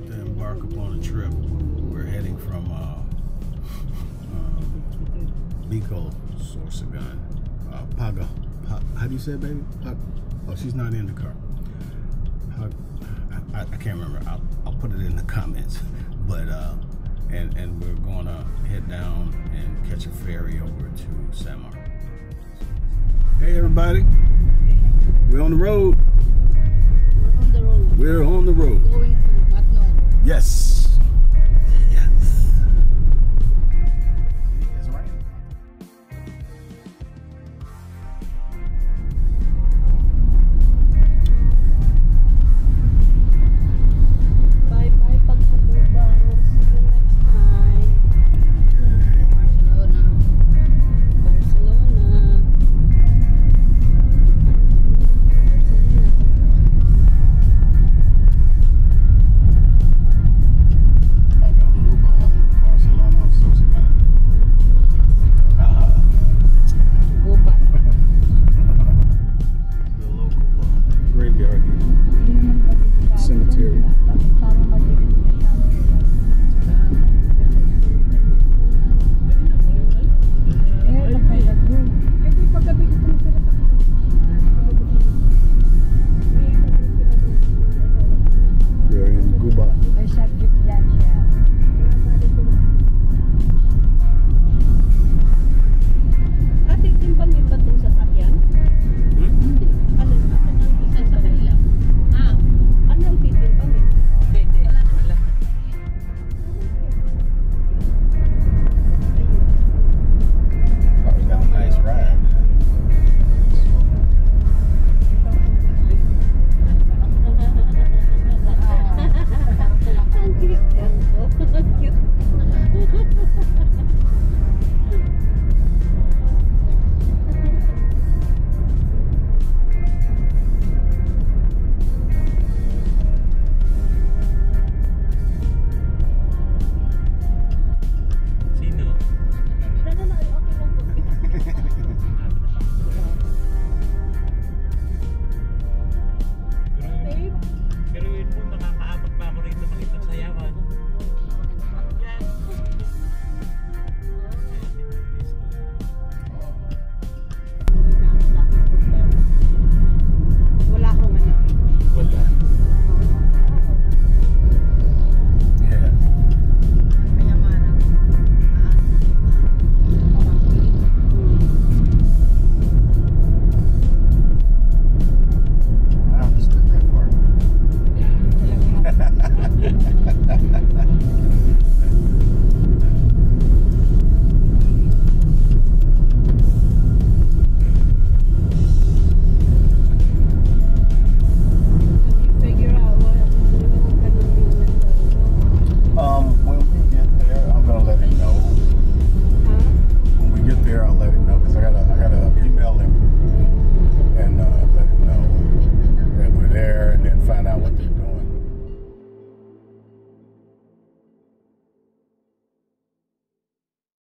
embark upon a trip. We're heading from uh, uh, Bicol Sorsogon. Uh, Paga. Pa, how do you say it, baby? Paga. Oh, she's not in the car. I, I, I can't remember. I'll, I'll put it in the comments. But uh, and and we're gonna head down and catch a ferry over to Samar. Hey everybody, we're on the road. Guba. May subject yan.